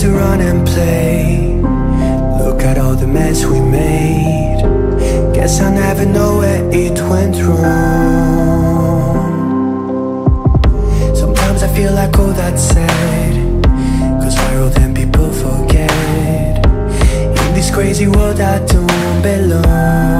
to run and play. Look at all the mess we made. Guess I'll never know where it went wrong. Sometimes I feel like all that's said. Cause old and people forget. In this crazy world, I don't belong.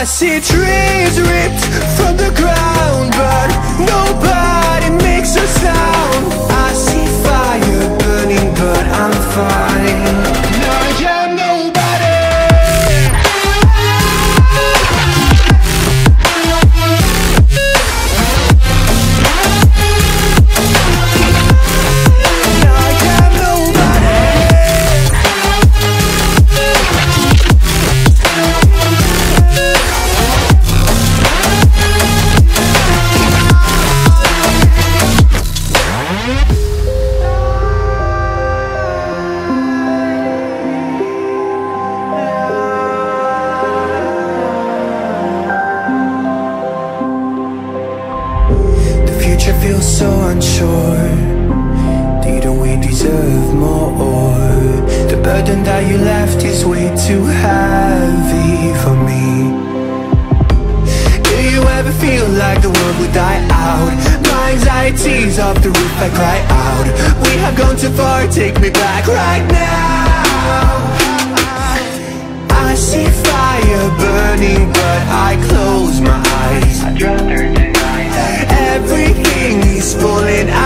I see trees ripped from the ground, but future feels so unsure. Didn't we deserve more? The burden that you left is way too heavy for me. Do you ever feel like the world would die out? My anxieties off the roof, I cry out. We have gone too far, take me back right now. I see fire burning, but I close my eyes. Peaceful and